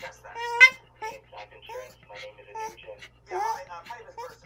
test that. Insurance. My name is Anuj, Yeah, I uh, my name is